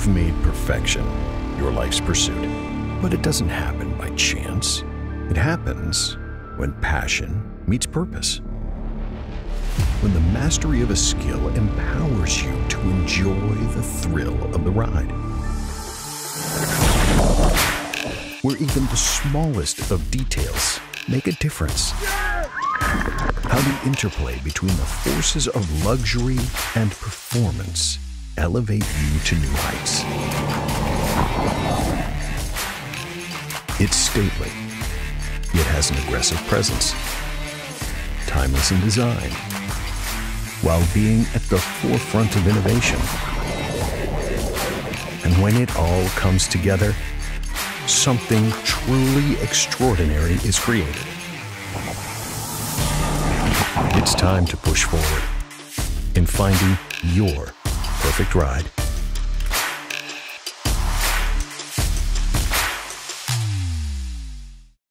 You've made perfection your life's pursuit. But it doesn't happen by chance. It happens when passion meets purpose. When the mastery of a skill empowers you to enjoy the thrill of the ride. Where even the smallest of details make a difference. How the interplay between the forces of luxury and performance elevate you to new heights. It's stately, It has an aggressive presence, timeless in design, while being at the forefront of innovation. And when it all comes together, something truly extraordinary is created. It's time to push forward in finding your perfect ride.